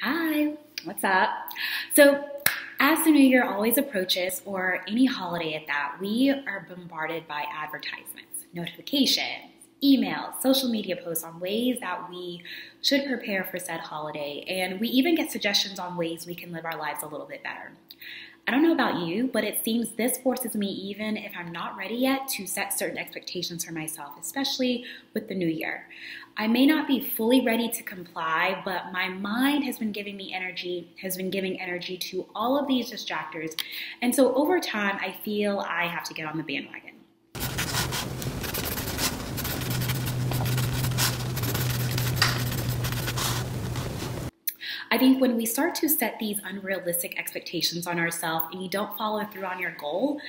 Hi, what's up? So, as the new year always approaches, or any holiday at that, we are bombarded by advertisements, notifications, emails, social media posts on ways that we should prepare for said holiday, and we even get suggestions on ways we can live our lives a little bit better. I don't know about you, but it seems this forces me, even if I'm not ready yet, to set certain expectations for myself, especially with the new year. I may not be fully ready to comply, but my mind has been giving me energy, has been giving energy to all of these distractors. And so over time, I feel I have to get on the bandwagon. I think when we start to set these unrealistic expectations on ourselves and you don't follow through on your goal,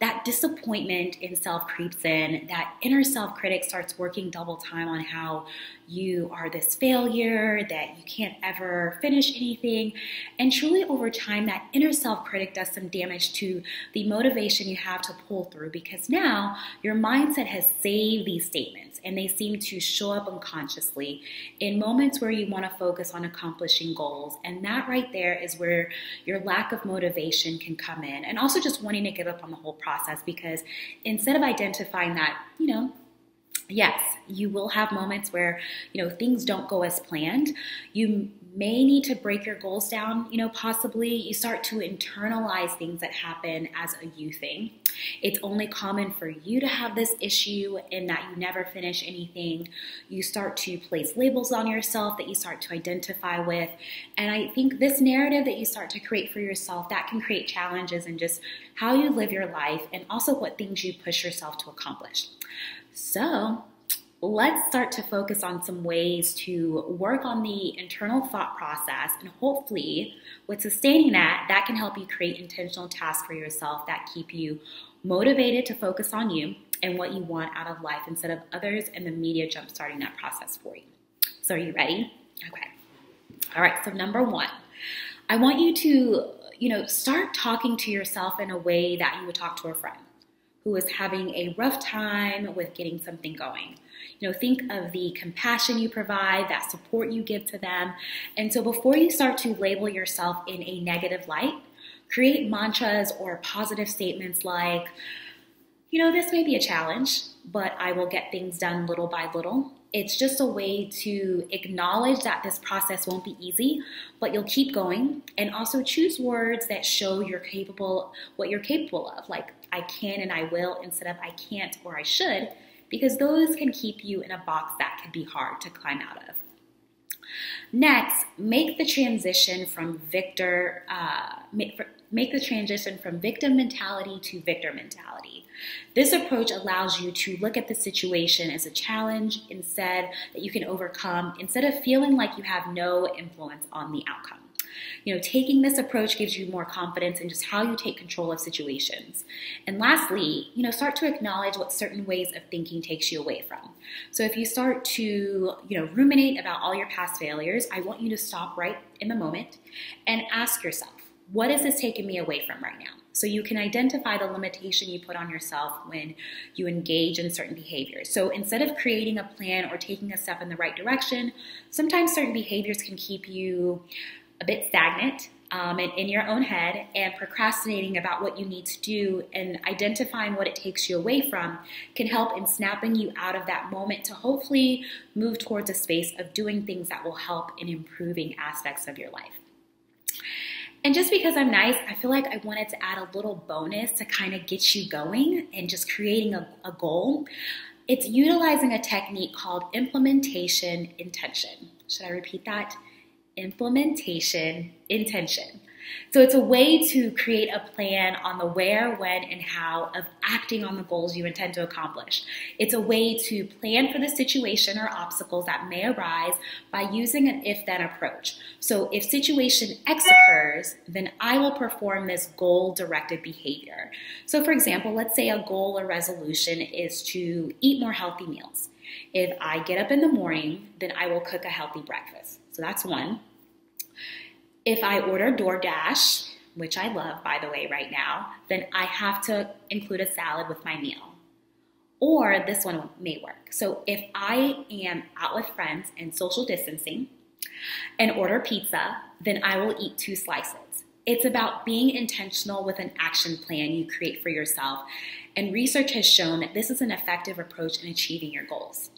that disappointment in self creeps in, that inner self critic starts working double time on how you are this failure, that you can't ever finish anything. And truly, over time, that inner self critic does some damage to the motivation you have to pull through because now your mindset has saved these statements and they seem to show up unconsciously in moments where you want to focus on accomplishing goals. And that right there is where your lack of motivation can come in, and also just wanting to give up on the whole process because instead of identifying that, you know, yes, you will have moments where, you know, things don't go as planned. You may need to break your goals down, you know, possibly you start to internalize things that happen as a you thing. It's only common for you to have this issue in that you never finish anything. You start to place labels on yourself that you start to identify with. And I think this narrative that you start to create for yourself, that can create challenges in just how you live your life and also what things you push yourself to accomplish. So, let's start to focus on some ways to work on the internal thought process and hopefully with sustaining that that can help you create intentional tasks for yourself that keep you motivated to focus on you and what you want out of life instead of others and the media jump starting that process for you. So are you ready? Okay. All right so number one i want you to you know start talking to yourself in a way that you would talk to a friend who is having a rough time with getting something going. You know, think of the compassion you provide, that support you give to them. And so before you start to label yourself in a negative light, create mantras or positive statements like, you know, this may be a challenge, but I will get things done little by little. It's just a way to acknowledge that this process won't be easy, but you'll keep going and also choose words that show you're capable what you're capable of, like I can and I will instead of I can't or I should, because those can keep you in a box that can be hard to climb out of. Next, make the transition from victor, uh, make, the transition from victim mentality to victor mentality. This approach allows you to look at the situation as a challenge instead that you can overcome, instead of feeling like you have no influence on the outcome. You know, taking this approach gives you more confidence in just how you take control of situations. And lastly, you know, start to acknowledge what certain ways of thinking takes you away from. So if you start to, you know, ruminate about all your past failures, I want you to stop right in the moment and ask yourself, what is this taking me away from right now? So you can identify the limitation you put on yourself when you engage in certain behaviors. So instead of creating a plan or taking a step in the right direction, sometimes certain behaviors can keep you a bit stagnant um, and in your own head and procrastinating about what you need to do and identifying what it takes you away from can help in snapping you out of that moment to hopefully move towards a space of doing things that will help in improving aspects of your life. And just because I'm nice, I feel like I wanted to add a little bonus to kind of get you going and just creating a, a goal. It's utilizing a technique called implementation intention. Should I repeat that? implementation, intention. So it's a way to create a plan on the where, when, and how of acting on the goals you intend to accomplish. It's a way to plan for the situation or obstacles that may arise by using an if then approach. So if situation X occurs, then I will perform this goal directed behavior. So, for example, let's say a goal or resolution is to eat more healthy meals. If I get up in the morning, then I will cook a healthy breakfast. So that's one. If I order DoorDash, which I love by the way right now, then I have to include a salad with my meal. Or this one may work. So if I am out with friends and social distancing, and order pizza, then I will eat two slices. It's about being intentional with an action plan you create for yourself. And research has shown that this is an effective approach in achieving your goals.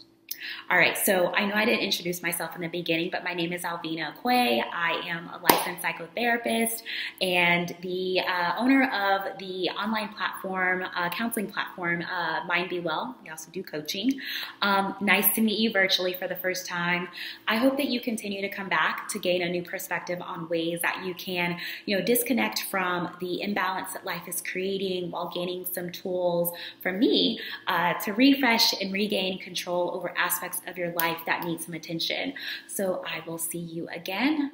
All right, so I know I didn't introduce myself in the beginning, but my name is Alvina Quay. I am a licensed psychotherapist and the uh, owner of the online platform, uh, counseling platform, uh, Mind Be Well. We also do coaching. Um, nice to meet you virtually for the first time. I hope that you continue to come back to gain a new perspective on ways that you can, you know, disconnect from the imbalance that life is creating while gaining some tools from me uh, to refresh and regain control over aspects of your life that need some attention. So I will see you again